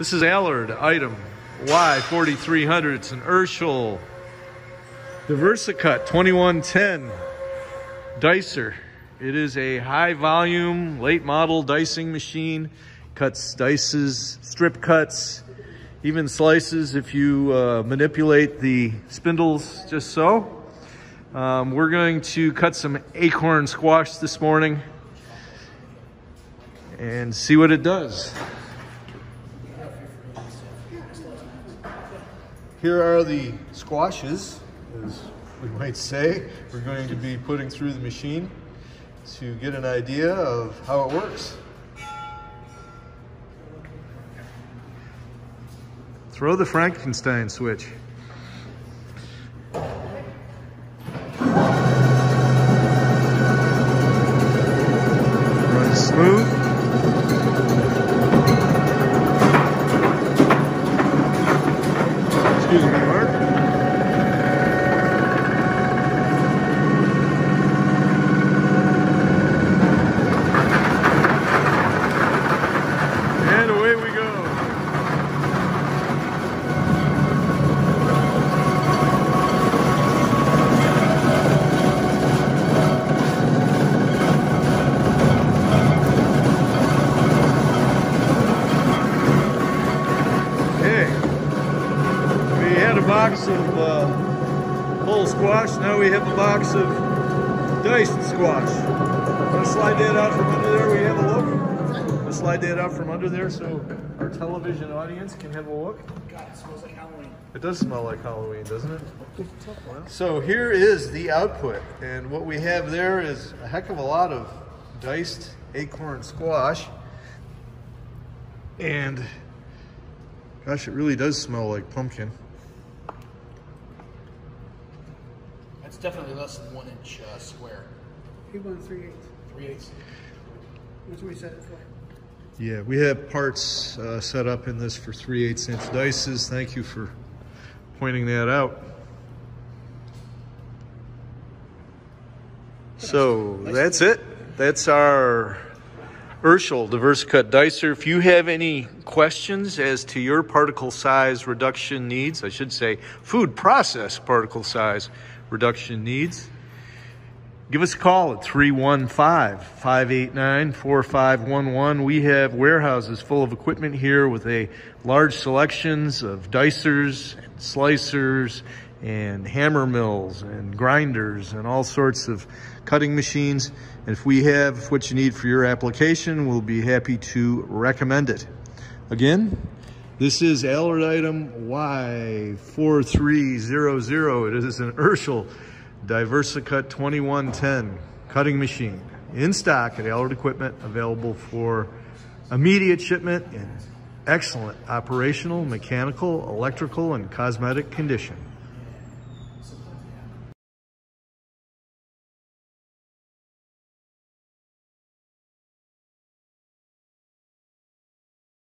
This is Alard item Y4300. It's an Urschel Diversacut 2110 dicer. It is a high volume, late model dicing machine. Cuts dices, strip cuts, even slices if you uh, manipulate the spindles just so. Um, we're going to cut some acorn squash this morning and see what it does. Here are the squashes, as we might say, we're going to be putting through the machine to get an idea of how it works. Throw the Frankenstein switch. Run smooth. Excuse me, box of uh, whole squash. Now we have a box of diced squash. Want to slide that out from under there? We have a look. Want to slide that out from under there so our television audience can have a look. God, it smells like Halloween. It does smell like Halloween, doesn't it? So here is the output, and what we have there is a heck of a lot of diced acorn squash. And gosh, it really does smell like pumpkin. Definitely less than one inch uh, square. He won three eighths. Three eighths. That's what we said it for. Yeah, we have parts uh, set up in this for 3 8 inch dices. Thank you for pointing that out. So that's it. That's our Urschel Diversacut dicer. If you have any questions as to your particle size reduction needs, I should say food process particle size reduction needs, Give us a call at 315-589-4511. We have warehouses full of equipment here with a large selections of dicers and slicers and hammer mills and grinders and all sorts of cutting machines. And if we have what you need for your application, we'll be happy to recommend it. Again, this is Alard item Y4300. It is an Urschel Diversacut 2110 cutting machine in stock at Alard Equipment, available for immediate shipment in excellent operational, mechanical, electrical, and cosmetic condition.